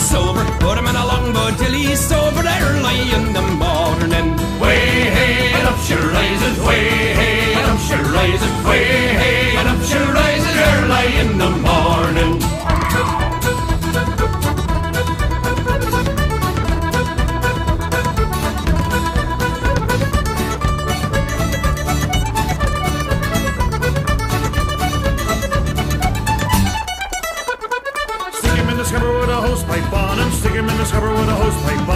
Sober, put him in a longboat till he's sober early in the morning. Way hey up she rises, way hey up she rises, way hey up she rises early in the morning. Him. In with a hose pipe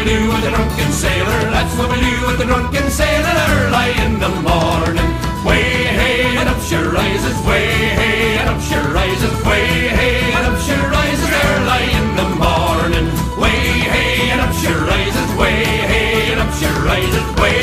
we do with the drunken sailor. That's what we do with the drunken sailor early in the morning. Way hey and up she rises, way hey and up she rises, way hey and up she rises early in the morning. Way hey and up she rises, way hey and up she rises, way